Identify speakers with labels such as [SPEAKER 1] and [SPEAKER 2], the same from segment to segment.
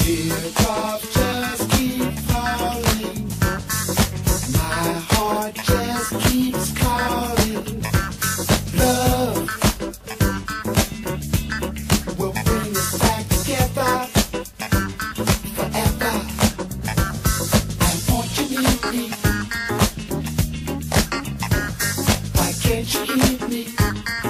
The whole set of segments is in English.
[SPEAKER 1] Teardrops just keep falling. My heart just keeps calling. Love will bring us back together forever.
[SPEAKER 2] me
[SPEAKER 1] why can't you hear me?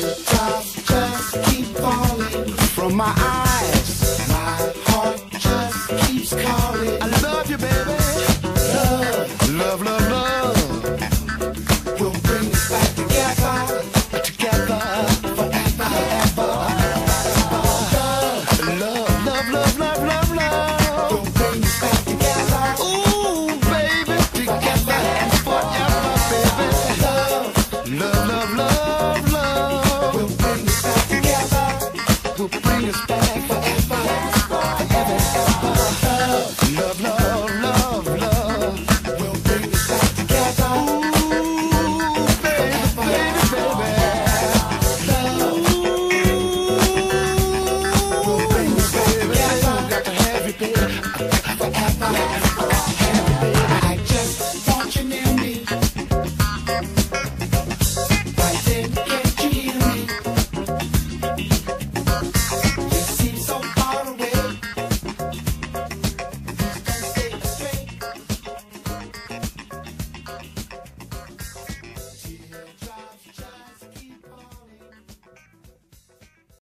[SPEAKER 1] Just keep falling from my eyes. bring us back forever, forever, forever. Love, love, love.